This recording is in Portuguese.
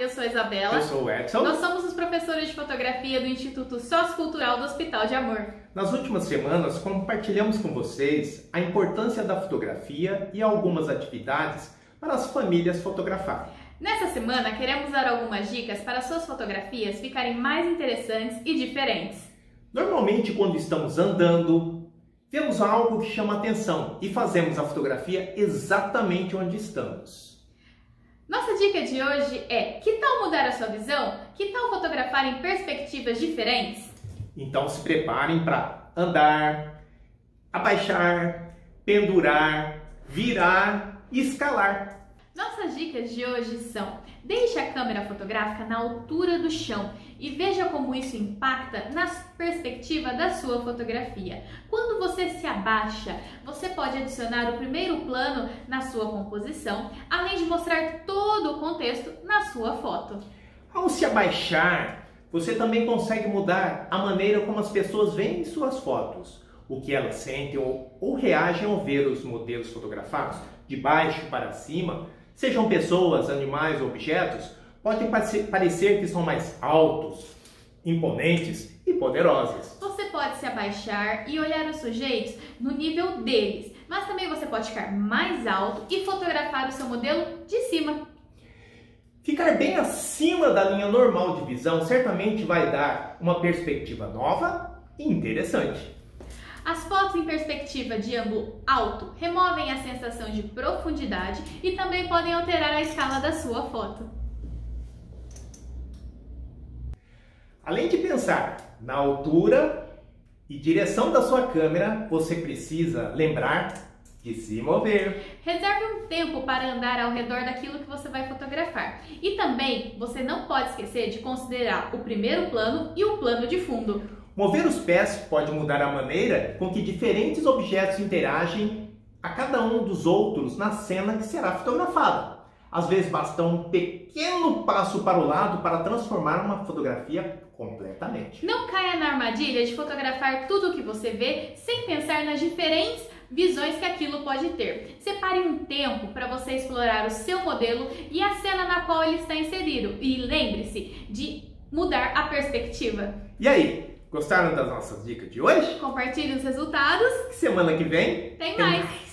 eu sou a Isabela. Eu sou o Edson. Nós somos os professores de fotografia do Instituto Sociocultural do Hospital de Amor. Nas últimas semanas, compartilhamos com vocês a importância da fotografia e algumas atividades para as famílias fotografarem. Nessa semana, queremos dar algumas dicas para suas fotografias ficarem mais interessantes e diferentes. Normalmente, quando estamos andando, vemos algo que chama atenção e fazemos a fotografia exatamente onde estamos. Nossa dica de hoje é: que tal mudar a sua visão? Que tal fotografar em perspectivas diferentes? Então se preparem para andar, abaixar, pendurar, virar e escalar. Nossas dicas de hoje são: deixe a câmera fotográfica na altura do chão e veja como isso impacta na perspectiva da sua fotografia. Quando você se abaixa, você pode adicionar o primeiro plano na sua composição, além de mostrar todo o contexto na sua foto. Ao se abaixar, você também consegue mudar a maneira como as pessoas veem suas fotos, o que elas sentem ou, ou reagem ao ver os modelos fotografados de baixo para cima Sejam pessoas, animais ou objetos, podem parecer que são mais altos, imponentes e poderosos. Você pode se abaixar e olhar os sujeitos no nível deles, mas também você pode ficar mais alto e fotografar o seu modelo de cima. Ficar bem acima da linha normal de visão certamente vai dar uma perspectiva nova e interessante. As fotos em perspectiva de ângulo alto removem a sensação de profundidade e também podem alterar a escala da sua foto. Além de pensar na altura e direção da sua câmera, você precisa lembrar de se mover. Reserve um tempo para andar ao redor daquilo que você vai fotografar. E também você não pode esquecer de considerar o primeiro plano e o plano de fundo. Mover os pés pode mudar a maneira com que diferentes objetos interagem a cada um dos outros na cena que será fotografada. Às vezes basta um pequeno passo para o lado para transformar uma fotografia completamente. Não caia na armadilha de fotografar tudo o que você vê sem pensar nas diferentes visões que aquilo pode ter. Separe um tempo para você explorar o seu modelo e a cena na qual ele está inserido. E lembre-se de mudar a perspectiva. E aí, Gostaram das nossas dicas de hoje? Compartilhe os resultados. Semana que vem tem, tem mais. mais.